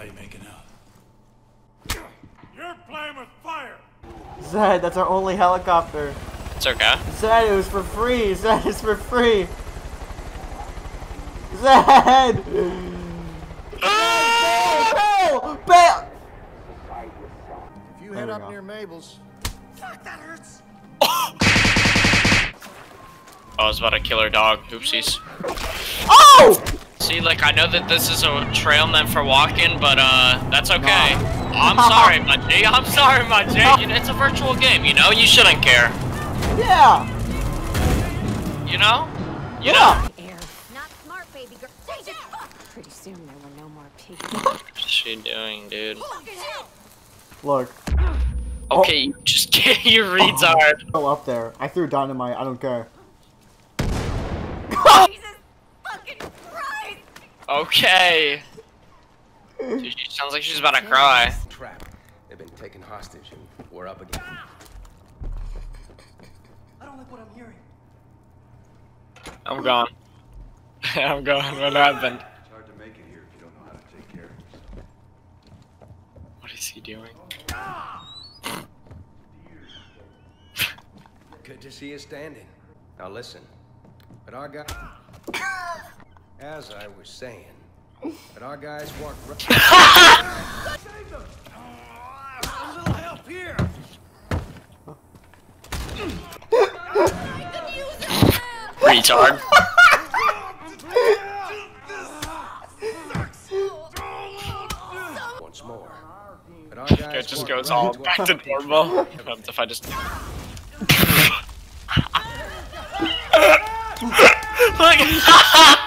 How you making out? You're playing with fire! Zed, that's our only helicopter. It's okay. Zed, it was for free. Zed, it's for free. Zed! Ah! Bail! Bail! If you There head up go. near Mabel's, Oh, I was about to kill her dog. Oopsies. Oh! See, like, I know that this is a trail meant for walking, but, uh, that's okay. I'm sorry, my G. I'm sorry, my G. You know, it's a virtual game, you know? You shouldn't care. Yeah! You know? You Yeah! Air. Not smart, baby girl. Pretty soon there were no more pigs. know? What's she doing, dude? Look, Okay, you just get your retard. still up there. I threw dynamite. I don't care. Okay. Dude, she sounds like she's about to cry. Trap. They've been taken hostage and we're up again. I don't like what I'm hearing. I'm gone. I'm gone. What happened? It's hard to make it here if you don't know how to take care of yourself. What is he doing? Good to see you standing. Now listen. But our guy, as I was saying, but our guys walked right. A little help here! Retard. once more. But our guys It just goes all back to normal. If I just...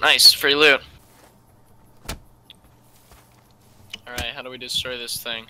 Nice, free loot. Alright, how do we destroy this thing?